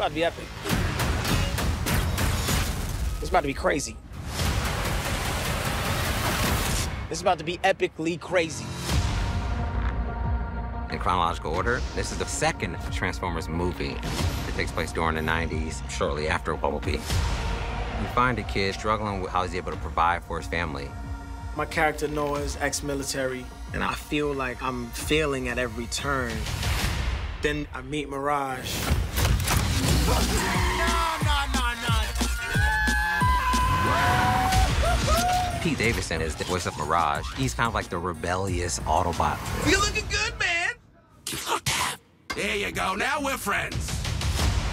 about to be epic. It's about to be crazy. It's about to be epically crazy. In chronological order, this is the second Transformers movie. It takes place during the 90s, shortly after Bumblebee. We find a kid struggling with how he's able to provide for his family. My character Noah is ex-military, and I feel like I'm failing at every turn. Then I meet Mirage. Pete Davidson is the voice of Mirage. He's kind of like the rebellious Autobot. You looking good, man? There you go. Now we're friends.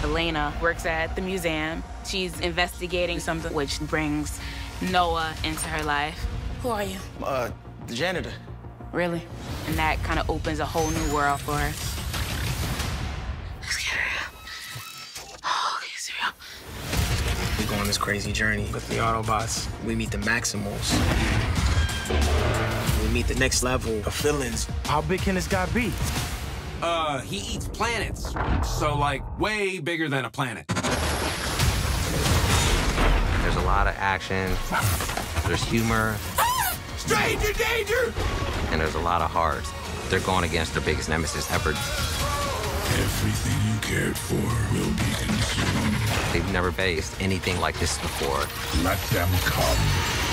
Elena works at the museum. She's investigating something which brings Noah into her life. Who are you? Uh, the janitor. Really? And that kind of opens a whole new world for her. This crazy journey with the Autobots. We meet the Maximals. We meet the next level of villains. How big can this guy be? Uh, he eats planets. So, like, way bigger than a planet. There's a lot of action, there's humor, Stranger danger! and there's a lot of hearts. They're going against their biggest nemesis ever. Everything you cared for will be consumed. They've never faced anything like this before. Let them come.